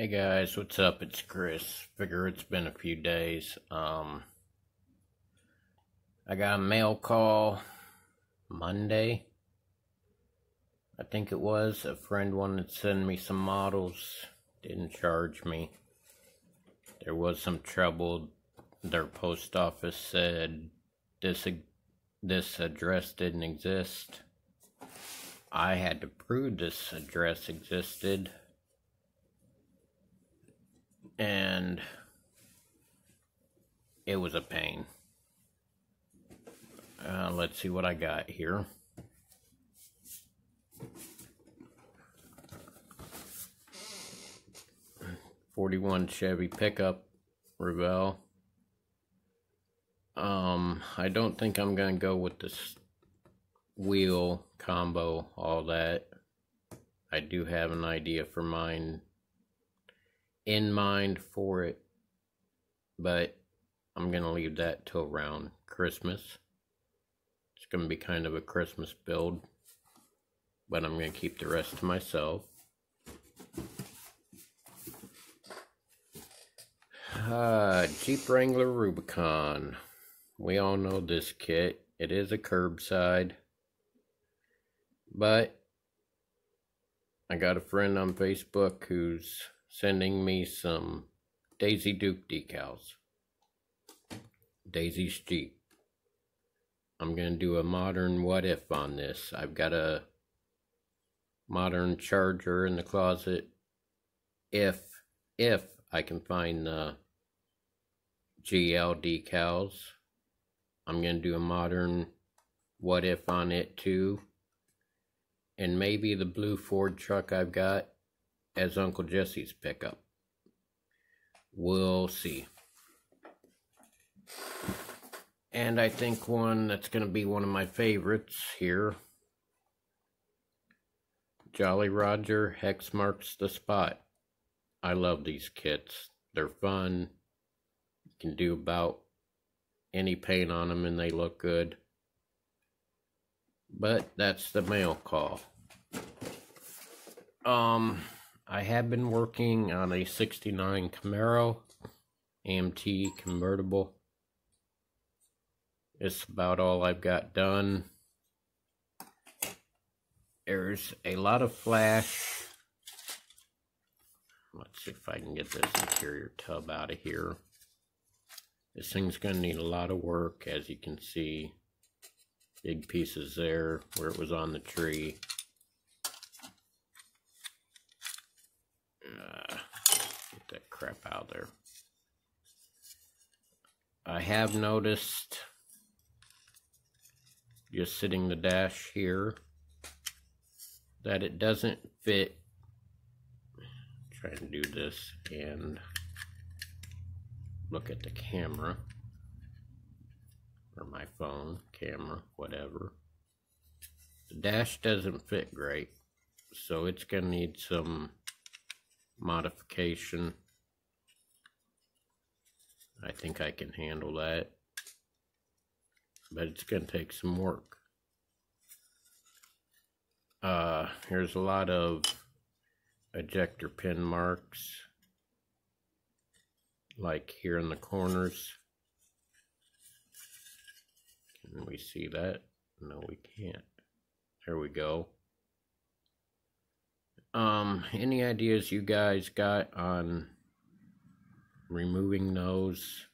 Hey guys, what's up? It's Chris. Figure it's been a few days. Um I got a mail call Monday. I think it was. A friend wanted to send me some models. Didn't charge me. There was some trouble. Their post office said this this address didn't exist. I had to prove this address existed and it was a pain. Uh, let's see what I got here. Forty-one Chevy pickup, Revell. Um, I don't think I'm gonna go with this wheel combo, all that. I do have an idea for mine in mind for it, but I'm going to leave that till around Christmas. It's going to be kind of a Christmas build, but I'm going to keep the rest to myself. Uh, Jeep Wrangler Rubicon. We all know this kit. It is a curbside. But I got a friend on Facebook who's sending me some Daisy Duke decals. Daisy's Jeep. I'm going to do a modern what if on this. I've got a modern charger in the closet. If, if I can find the GL decals, I'm going to do a modern what if on it too. And maybe the blue Ford truck I've got as Uncle Jesse's pickup. We'll see. And I think one that's going to be one of my favorites here. Jolly Roger Hex Marks the Spot. I love these kits. They're fun. You can do about any paint on them and they look good. But that's the mail call. Um... I have been working on a 69 Camaro AMT convertible. It's about all I've got done. There's a lot of flash. Let's see if I can get this interior tub out of here. This thing's going to need a lot of work, as you can see. Big pieces there where it was on the tree. Crap out there. I have noticed just sitting the dash here that it doesn't fit try and do this and look at the camera or my phone camera whatever the dash doesn't fit great so it's gonna need some modification I think I can handle that. But it's going to take some work. Uh, here's a lot of ejector pin marks. Like here in the corners. Can we see that? No, we can't. There we go. Um, any ideas you guys got on removing those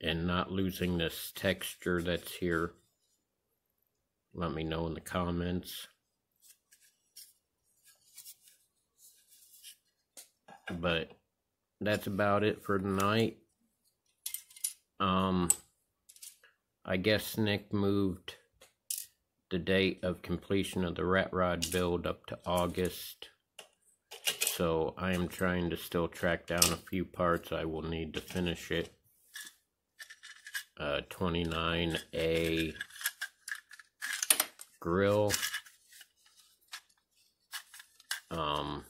and not losing this texture that's here? Let me know in the comments. But that's about it for tonight. Um I guess Nick moved the date of completion of the rat rod build up to August so I am trying to still track down a few parts I will need to finish it. Uh, 29A grill. Um,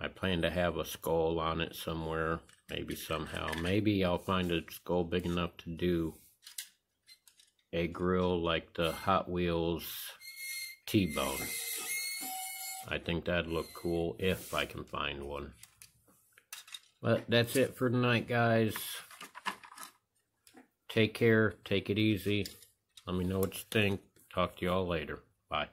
I plan to have a skull on it somewhere, maybe somehow. Maybe I'll find a skull big enough to do a grill like the Hot Wheels T-Bone. I think that'd look cool if I can find one. But that's it for tonight, guys. Take care. Take it easy. Let me know what you think. Talk to y'all later. Bye.